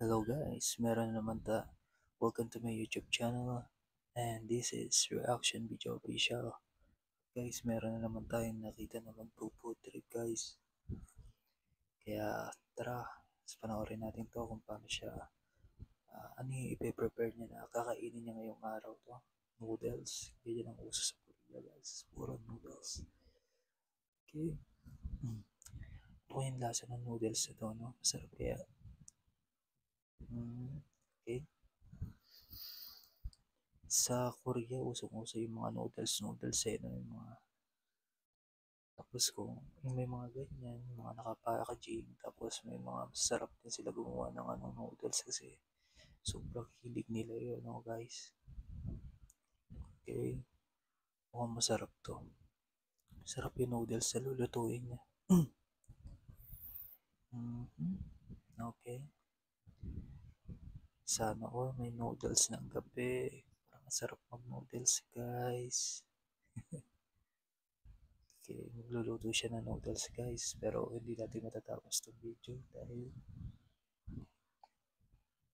Hello guys, meron naman ta. Welcome to my YouTube channel and this is Reaction Video Official. Guys, meron na naman tayong nakita na magpo-food trip guys. Kaya tara, panoorin natin to kung paano siya, ah, ano yung ipe-prepare niya na kakainin niya ngayong araw to. Noodles, ganyan ang uso sa Korea guys, puro noodles. Okay. Ito yung lasa ng noodles na no? Masarap kaya. Mm, okay. Sa Korea, usong-uso yung mga noodles, noodles eh, no? yung mga tapos kung may mga ganyan, mga nakapackaging, tapos may mga masarap din sila gumawa ng ano, noodles kasi sobrang hilig nila yun, no guys. Okay. Mukhang masarap to. Masarap yung noodles na lulutuin niya. Mhm. Okay. Sana all may noodles ng gabi. Parang masarap mag-noodles, guys. okay, magluluto siya ng noodles, guys. Pero hindi natin matatapos itong video dahil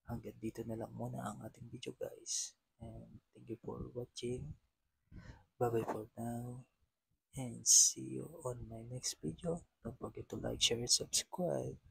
hanggang dito na lang muna ang ating video, guys. And thank you for watching. Bye-bye for now. And see you on my next video. Don't forget to like, share, and subscribe.